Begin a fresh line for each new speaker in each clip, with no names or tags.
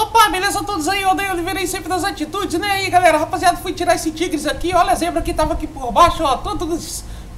Opa, beleza todos aí? Eu Oliveira sempre das atitudes, né? Aí galera, rapaziada, fui tirar esse tigres aqui. Olha a zebra que tava aqui por baixo, ó. Todo,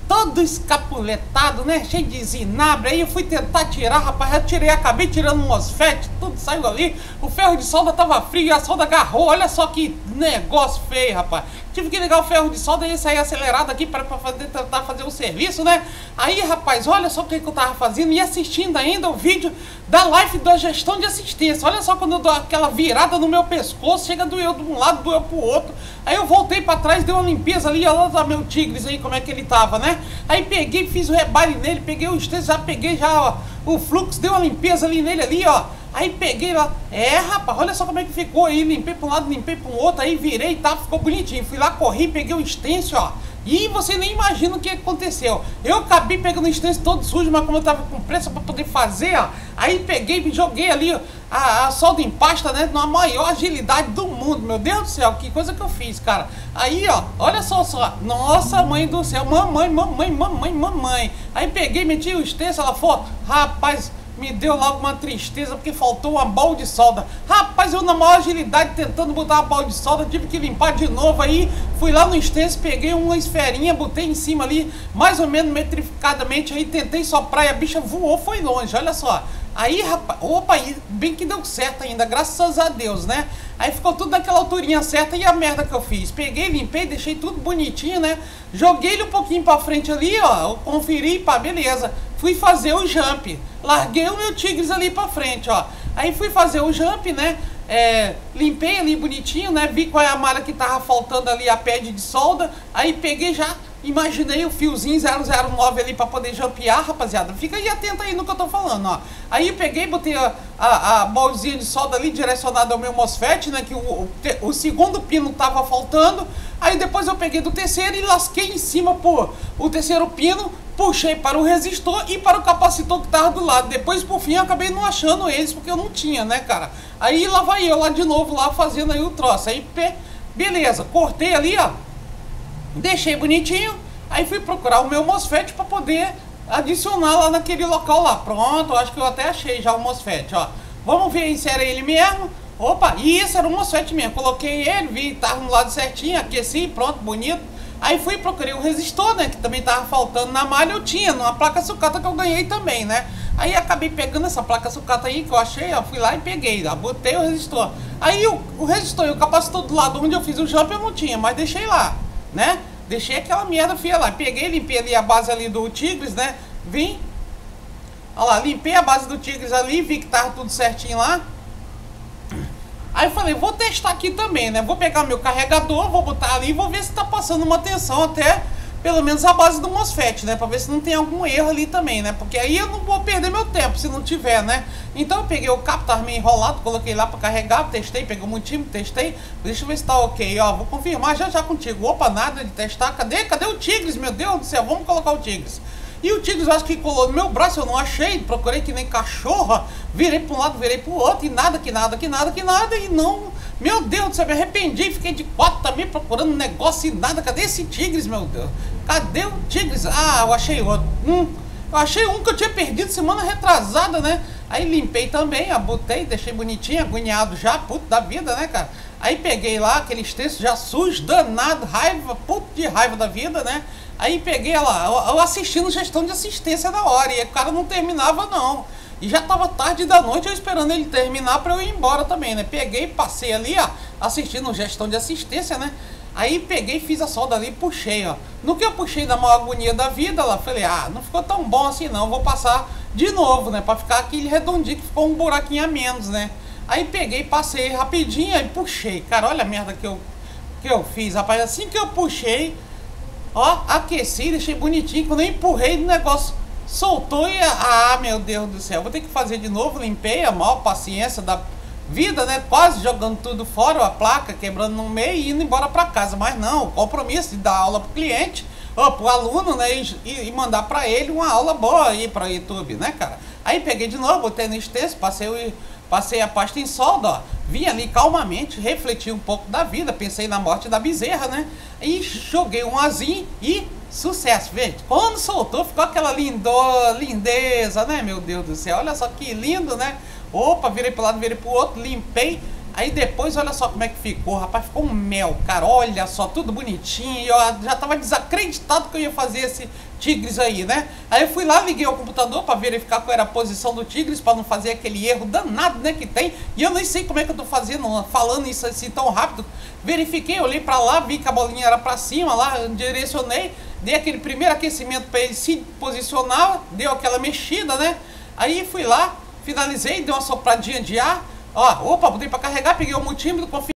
todo escapuletado, né? Cheio de zinabre. Aí eu fui tentar tirar, rapaz. Eu tirei, acabei tirando um mosfete, tudo saiu ali. O ferro de solda tava frio a solda agarrou. Olha só que negócio feio, rapaz. Tive que ligar o ferro de solda e sair acelerado aqui para fazer, tentar fazer o serviço, né? Aí, rapaz, olha só o que, que eu tava fazendo e assistindo ainda o vídeo da live da gestão de assistência. Olha só quando eu dou aquela virada no meu pescoço, chega doeu de um lado, doeu pro outro. Aí eu voltei para trás, dei uma limpeza ali, olha lá meu tigres aí, como é que ele tava, né? Aí peguei, fiz o rebaile nele, peguei o esteio, já peguei já ó, o fluxo, dei uma limpeza ali nele ali, ó. Aí peguei lá, é rapaz, olha só como é que ficou aí, limpei para um lado, limpei para um outro, aí virei tá, ficou bonitinho. Fui lá, corri, peguei o extenso, ó. E você nem imagina o que aconteceu. Eu acabei pegando o extenso todo sujo, mas como eu tava com pressa para poder fazer, ó, aí peguei e joguei ali a, a solda em pasta, né, na maior agilidade do mundo. Meu Deus do céu, que coisa que eu fiz, cara. Aí, ó, olha só, só. Nossa, mãe do céu, mamãe, mamãe, mamãe, mamãe. Aí peguei, meti o extenso, ela falou, rapaz me deu logo uma tristeza porque faltou uma bola de solda. Rapaz, eu na maior agilidade tentando botar uma bola de solda, tive que limpar de novo aí. Fui lá no extenso, peguei uma esferinha, botei em cima ali, mais ou menos metrificadamente, aí tentei soprar e a bicha voou, foi longe, olha só. Aí, rapaz, opa, bem que deu certo ainda, graças a Deus, né? Aí ficou tudo naquela alturinha certa e a merda que eu fiz. Peguei, limpei, deixei tudo bonitinho, né? Joguei ele um pouquinho pra frente ali, ó, conferi, pá, beleza. Fui fazer o jump. Larguei o meu Tigres ali pra frente, ó. Aí fui fazer o jump, né? É, limpei ali bonitinho, né? Vi qual é a malha que tava faltando ali, a pad de solda. Aí peguei já Imaginei o fiozinho 009 ali para poder jampear, rapaziada. Fica aí atento aí no que eu tô falando, ó. Aí peguei, botei a, a, a bolzinha de solda ali direcionada ao meu MOSFET, né? Que o, o, o, segundo pino tava faltando. Aí depois eu peguei do terceiro e lasquei em cima por o terceiro pino. Puxei para o resistor e para o capacitor que tava do lado. Depois, por fim, eu acabei não achando eles, porque eu não tinha, né, cara? Aí lá vai eu lá de novo, lá fazendo aí o troço. Aí, beleza, cortei ali, ó Deixei bonitinho, aí fui procurar o meu MOSFET para poder adicionar lá naquele local lá. Pronto, acho que eu até achei já o MOSFET, ó. Vamos ver se era ele mesmo. Opa, e isso era o MOSFET mesmo. Coloquei ele, vi, tava no lado certinho, aqueci, pronto, bonito. Aí fui procurei o resistor, né, que também tava faltando na malha, eu tinha, numa placa sucata que eu ganhei também, né. Aí acabei pegando essa placa sucata aí que eu achei, ó, fui lá e peguei, ó, botei o resistor. Aí o, o resistor e o capacitor do lado onde eu fiz o jump eu não tinha, mas deixei lá né? Deixei aquela merda fia lá. Peguei, limpei ali a base ali do Tigres, né? Vim. Olha lá, limpei a base do Tigres ali, vi que tava tudo certinho lá. Aí falei, vou testar aqui também, né? Vou pegar meu carregador, vou botar ali e vou ver se tá passando uma tensão até pelo menos a base do MOSFET, né? Pra ver se não tem algum erro ali também, né? Porque aí eu não vou perder meu tempo se não tiver, né? Então eu peguei o cabo, tava meio enrolado, coloquei lá pra carregar, testei, peguei o motivo, testei. Deixa eu ver se tá ok, ó. Vou confirmar já já contigo. Opa, nada de testar. Cadê? Cadê o Tigres? Meu Deus do céu, vamos colocar o Tigres. E o Tigres acho que colou no meu braço, eu não achei, procurei que nem cachorra, virei para um lado, virei para o outro, e nada, que nada, que nada, que nada, e não. Meu Deus do céu, me arrependi, fiquei de quatro também procurando um negócio e nada. Cadê esse Tigres, meu Deus? Cadê o Tigres? Ah, eu achei outro. Hum, eu achei um que eu tinha perdido semana retrasada, né? Aí limpei também, abotei, deixei bonitinho, agoniado já, puto da vida, né, cara? Aí peguei lá aqueles textos já sujos, danado, raiva, puto de raiva da vida, né? Aí peguei lá, eu assistindo gestão de assistência na hora, e o cara não terminava não. E já tava tarde da noite eu esperando ele terminar para eu ir embora também, né? Peguei, passei ali, ó, assistindo gestão de assistência, né? Aí peguei, fiz a solda ali e puxei, ó. No que eu puxei da maior agonia da vida, lá falei, ah, não ficou tão bom assim não, vou passar de novo, né? Pra ficar aquele redondinho que ficou um buraquinho a menos, né? Aí peguei, passei rapidinho e puxei. Cara, olha a merda que eu, que eu fiz, rapaz. Assim que eu puxei, Ó, aqueci, deixei bonitinho. Quando eu empurrei, o negócio soltou e. Ah, meu Deus do céu. Vou ter que fazer de novo. Limpei a mal paciência da vida, né? Quase jogando tudo fora, a placa quebrando no meio e indo embora para casa. Mas não, o compromisso de dar aula pro cliente, ó, pro aluno, né? E, e mandar para ele uma aula boa aí para YouTube, né, cara? Aí peguei de novo, botei no extenso, passei o Passei a pasta em solda, ó. Vim ali calmamente, refleti um pouco da vida, pensei na morte da bezerra, né? E joguei um azinho e sucesso, gente. Quando soltou, ficou aquela lindo, lindeza, né? Meu Deus do céu, olha só que lindo, né? Opa, virei para lado, virei para o outro, limpei, Aí depois, olha só como é que ficou, rapaz, ficou um mel, cara, olha só, tudo bonitinho, eu já tava desacreditado que eu ia fazer esse tigres aí, né? Aí eu fui lá, liguei o computador para verificar qual era a posição do tigres, para não fazer aquele erro danado, né, que tem, e eu nem sei como é que eu tô fazendo, falando isso assim tão rápido, verifiquei, olhei para lá, vi que a bolinha era para cima, lá, direcionei, dei aquele primeiro aquecimento para ele se posicionar, deu aquela mexida, né? Aí fui lá, finalizei, dei uma sopradinha de ar, Ó, opa, botei pra carregar, peguei o multímetro, confirmei.